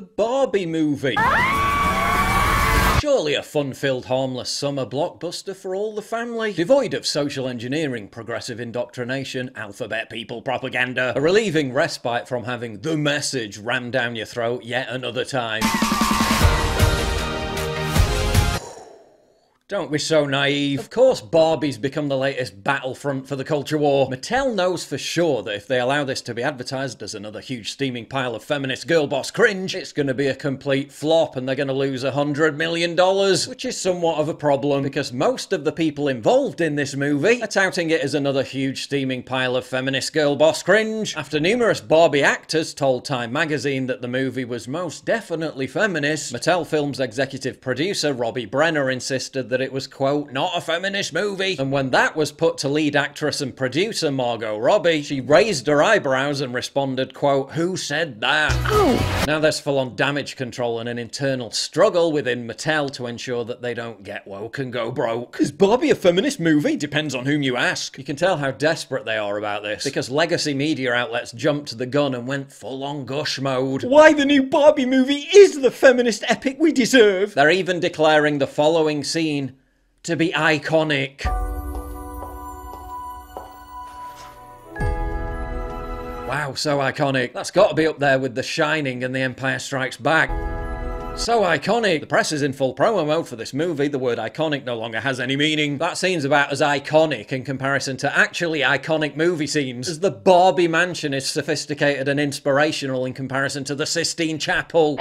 The Barbie movie. Surely a fun-filled, harmless summer blockbuster for all the family. Devoid of social engineering, progressive indoctrination, alphabet people propaganda. A relieving respite from having the message rammed down your throat yet another time. Don't be so naive. Of course Barbie's become the latest battlefront for the culture war. Mattel knows for sure that if they allow this to be advertised as another huge steaming pile of feminist girl boss cringe, it's gonna be a complete flop and they're gonna lose a hundred million dollars, which is somewhat of a problem because most of the people involved in this movie are touting it as another huge steaming pile of feminist girl boss cringe. After numerous Barbie actors told Time magazine that the movie was most definitely feminist, Mattel Films executive producer Robbie Brenner insisted that that it was, quote, not a feminist movie. And when that was put to lead actress and producer Margot Robbie, she raised her eyebrows and responded, quote, who said that? Oh. Now there's full on damage control and an internal struggle within Mattel to ensure that they don't get woke and go broke. Is Barbie a feminist movie? Depends on whom you ask. You can tell how desperate they are about this, because legacy media outlets jumped the gun and went full on gush mode. Why the new Barbie movie is the feminist epic we deserve. They're even declaring the following scene to be iconic. Wow, so iconic. That's got to be up there with The Shining and The Empire Strikes Back. So iconic. The press is in full promo mode for this movie. The word iconic no longer has any meaning. That scene's about as iconic in comparison to actually iconic movie scenes as the Barbie mansion is sophisticated and inspirational in comparison to the Sistine Chapel.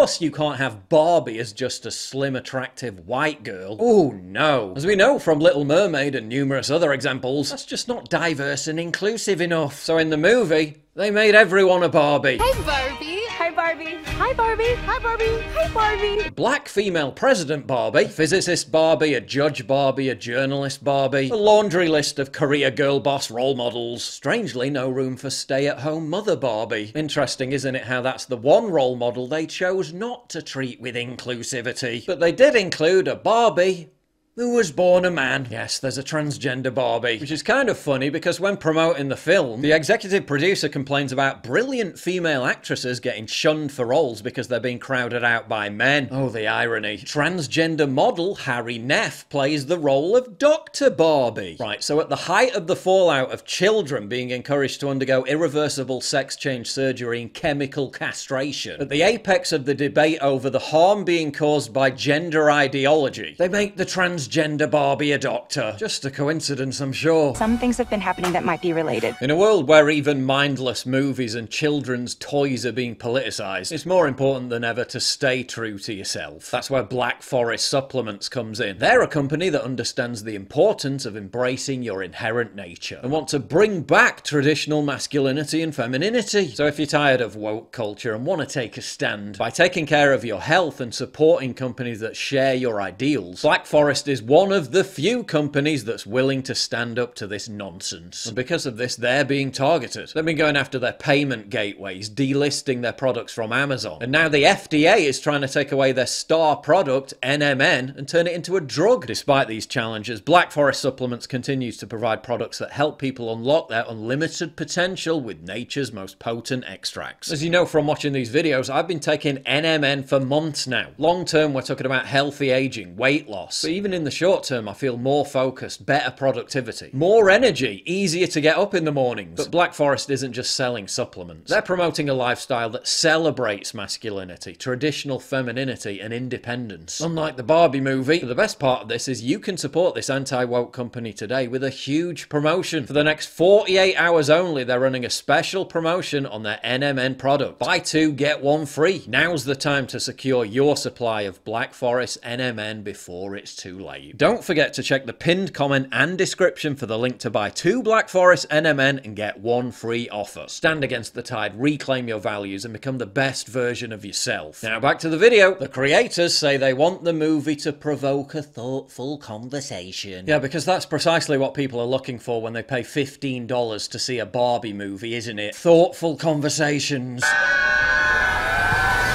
Course you can't have Barbie as just a slim, attractive white girl. Oh no. As we know from Little Mermaid and numerous other examples, that's just not diverse and inclusive enough. So in the movie, they made everyone a Barbie. Hey Barbie! Hi Barbie! Hi Barbie! Hi Barbie! Hi Barbie! Black female president Barbie, physicist Barbie, a judge Barbie, a journalist Barbie, a laundry list of career girl boss role models. Strangely, no room for stay-at-home mother Barbie. Interesting, isn't it, how that's the one role model they chose not to treat with inclusivity. But they did include a Barbie who was born a man. Yes, there's a transgender Barbie. Which is kind of funny because when promoting the film, the executive producer complains about brilliant female actresses getting shunned for roles because they're being crowded out by men. Oh, the irony. Transgender model Hari Nef plays the role of Dr. Barbie. Right, so at the height of the fallout of children being encouraged to undergo irreversible sex change surgery and chemical castration, at the apex of the debate over the harm being caused by gender ideology, they make the trans transgender Barbie a doctor. Just a coincidence, I'm sure. Some things have been happening that might be related. In a world where even mindless movies and children's toys are being politicized, it's more important than ever to stay true to yourself. That's where Black Forest Supplements comes in. They're a company that understands the importance of embracing your inherent nature and want to bring back traditional masculinity and femininity. So if you're tired of woke culture and want to take a stand by taking care of your health and supporting companies that share your ideals, Black Forest is one of the few companies that's willing to stand up to this nonsense. And because of this, they're being targeted. They've been going after their payment gateways, delisting their products from Amazon. And now the FDA is trying to take away their star product, NMN, and turn it into a drug. Despite these challenges, Black Forest Supplements continues to provide products that help people unlock their unlimited potential with nature's most potent extracts. As you know from watching these videos, I've been taking NMN for months now. Long term, we're talking about healthy aging, weight loss, but even in in the short term, I feel more focused, better productivity, more energy, easier to get up in the mornings. But Black Forest isn't just selling supplements. They're promoting a lifestyle that celebrates masculinity, traditional femininity, and independence. Unlike the Barbie movie, the best part of this is you can support this anti-woke company today with a huge promotion. For the next 48 hours only, they're running a special promotion on their NMN product. Buy two, get one free. Now's the time to secure your supply of Black Forest NMN before it's too late. Don't forget to check the pinned comment and description for the link to buy two Black Forest NMN and get one free offer. Stand against the tide, reclaim your values, and become the best version of yourself. Now back to the video. The creators say they want the movie to provoke a thoughtful conversation. Yeah, because that's precisely what people are looking for when they pay $15 to see a Barbie movie, isn't it? Thoughtful conversations.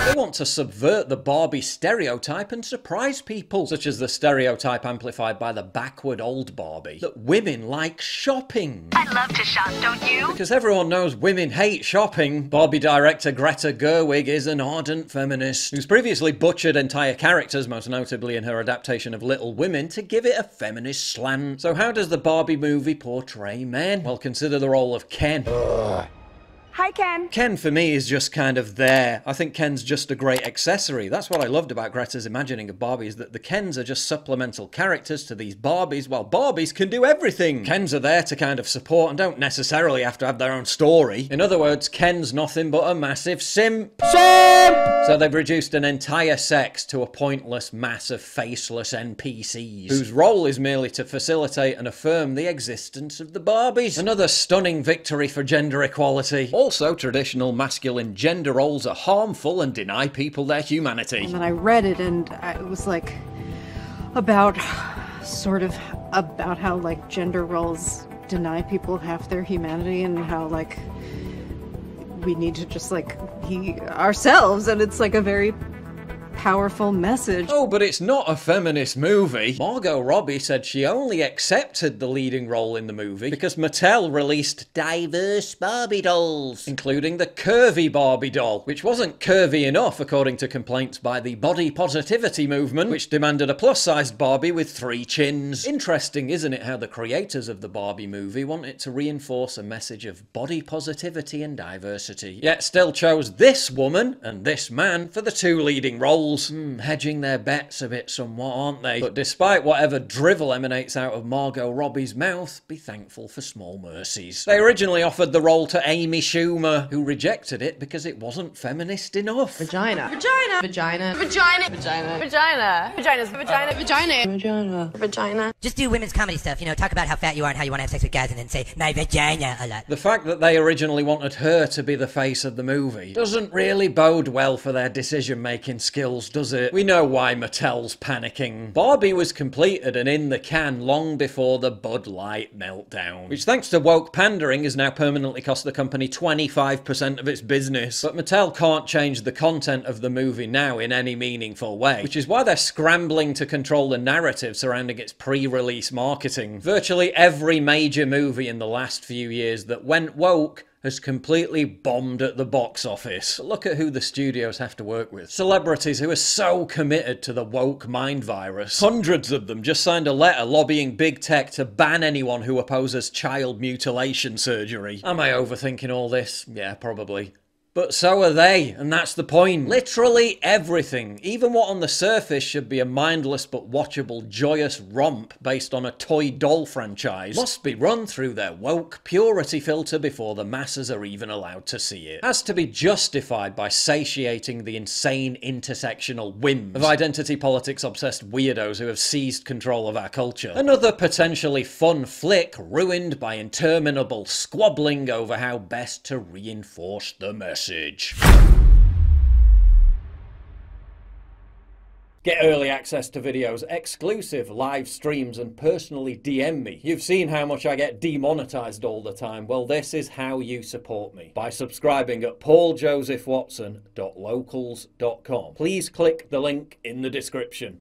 They want to subvert the Barbie stereotype and surprise people, such as the stereotype amplified by the backward old Barbie that women like shopping. I love to shop, don't you? Because everyone knows women hate shopping, Barbie director Greta Gerwig is an ardent feminist who's previously butchered entire characters, most notably in her adaptation of Little Women, to give it a feminist slant. So, how does the Barbie movie portray men? Well, consider the role of Ken. Hi, Ken. Ken for me is just kind of there. I think Ken's just a great accessory. That's what I loved about Greta's imagining of Barbie is that the Kens are just supplemental characters to these Barbies, while Barbies can do everything. Kens are there to kind of support and don't necessarily have to have their own story. In other words, Ken's nothing but a massive simp. Simp! So they've reduced an entire sex to a pointless mass of faceless NPCs, whose role is merely to facilitate and affirm the existence of the Barbies. Another stunning victory for gender equality. Also, traditional masculine gender roles are harmful and deny people their humanity. And then I read it, and I, it was like about sort of about how like gender roles deny people half their humanity, and how like we need to just like be ourselves, and it's like a very powerful message. Oh, but it's not a feminist movie. Margot Robbie said she only accepted the leading role in the movie because Mattel released diverse Barbie dolls, including the curvy Barbie doll, which wasn't curvy enough according to complaints by the body positivity movement, which demanded a plus-sized Barbie with three chins. Interesting, isn't it, how the creators of the Barbie movie want it to reinforce a message of body positivity and diversity, yet still chose this woman and this man for the two leading roles. Hmm, hedging their bets a bit somewhat, aren't they? But despite whatever drivel emanates out of Margot Robbie's mouth, be thankful for small mercies. They originally offered the role to Amy Schumer, who rejected it because it wasn't feminist enough. Vagina. Vagina. Vagina. Vagina. Vagina. Vagina. Vagina's vagina. Vagina. Vagina. Vagina. Just do women's comedy stuff, you know, talk about how fat you are and how you want to have sex with guys and then say, my vagina a lot. The fact that they originally wanted her to be the face of the movie doesn't really bode well for their decision making skills, does it? We know why Mattel's panicking. Barbie was completed and in the can long before the Bud Light meltdown, which thanks to woke pandering has now permanently cost the company 25% of its business. But Mattel can't change the content of the movie now in any meaningful way, which is why they're scrambling to control the narrative surrounding its pre-release marketing. Virtually every major movie in the last few years that went woke has completely bombed at the box office. Look at who the studios have to work with. Celebrities who are so committed to the woke mind virus. Hundreds of them just signed a letter lobbying big tech to ban anyone who opposes child mutilation surgery. Am I overthinking all this? Yeah, probably. But so are they, and that's the point. Literally everything, even what on the surface should be a mindless but watchable, joyous romp based on a toy doll franchise, must be run through their woke purity filter before the masses are even allowed to see it. Has to be justified by satiating the insane intersectional whims of identity politics obsessed weirdos who have seized control of our culture. Another potentially fun flick ruined by interminable squabbling over how best to reinforce the message. Get early access to videos, exclusive live streams, and personally DM me. You've seen how much I get demonetized all the time. Well, this is how you support me by subscribing at pauljosephwatson.locals.com. Please click the link in the description.